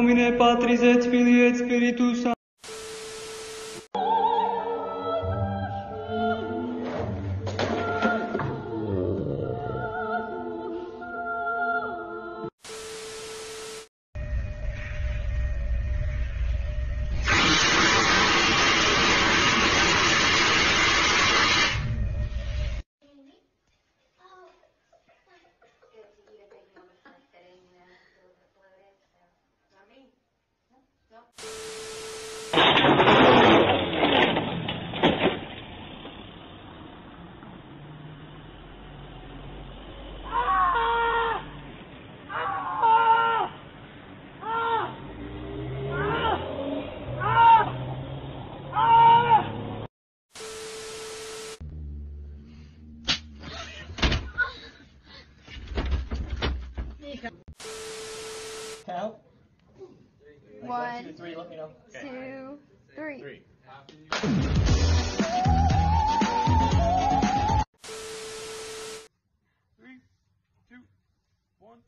Domine Patris et Filii et Spiritus Sanctus. Count. One, two, three. Let me know. two, three. Three. Three, two, one.